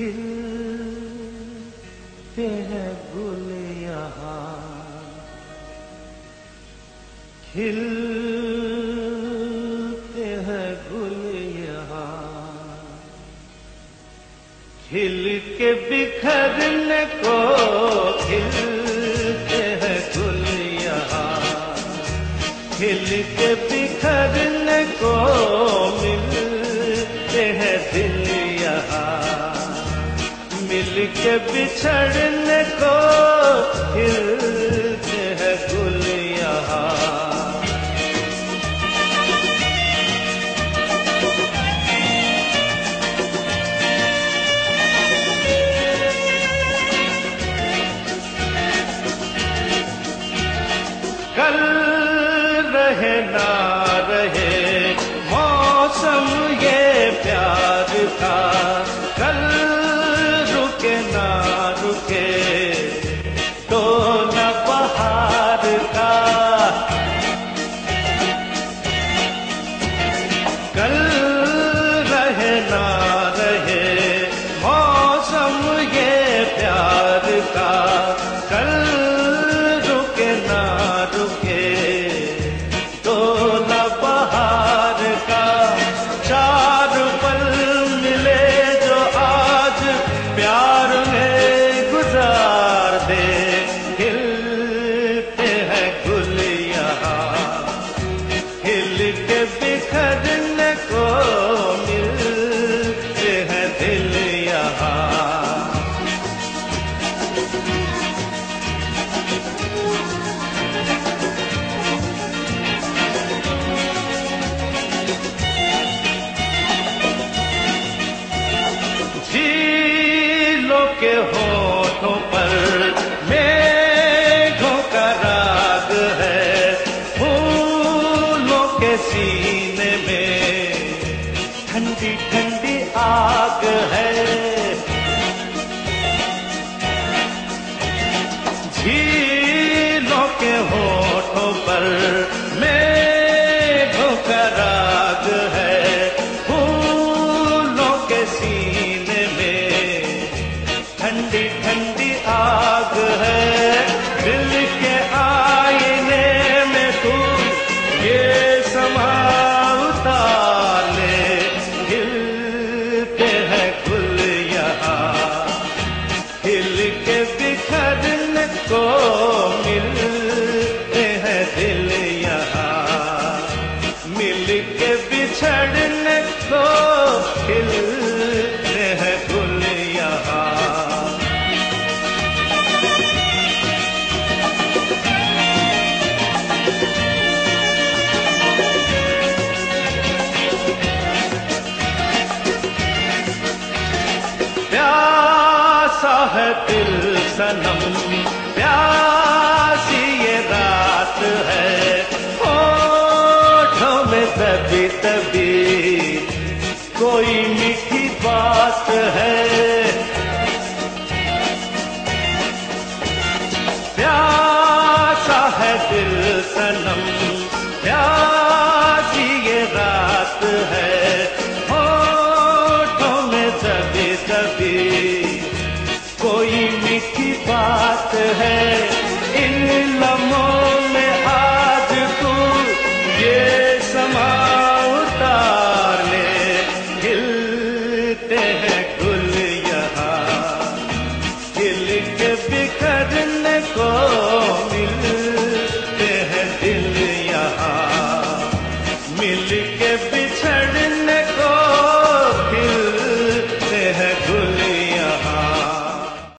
खिलते हैं गुल यहाँ खिलते हैं गुल यहाँ। खिल के बिखरने को खिलते हैं गुल यहाँ। खिल के बिखरने को मिलते हैं दिल यहाँ। मिल के बिछड़ने को खिलते रहे, ना रहे। मौसम ये प्यार का कल रुके, ना रुके। तो न बहार का कल रहे, ना रहे। मौसम ये प्यार का के होठों पर मेघों का राग है, फूलों के सीने में ठंडी ठंडी आग है। झीलों के होठों पर मेघों ठंडी ठंडी आग है। दिल के आईने में तू ये समा उतार। दिल पे है गुल यहाँ। दिल के बिखरने को है दिल सनम। प्यासी ये रात है। होठों में तभी तभी कोई मीठी बात है। प्यासा है दिल सनम। प्यासी ये रात है। होठों में तभी तभी साथ है इन लम्हों में आज तू ये समा उतार ले खिलते हैं गुल